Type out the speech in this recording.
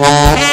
Wow.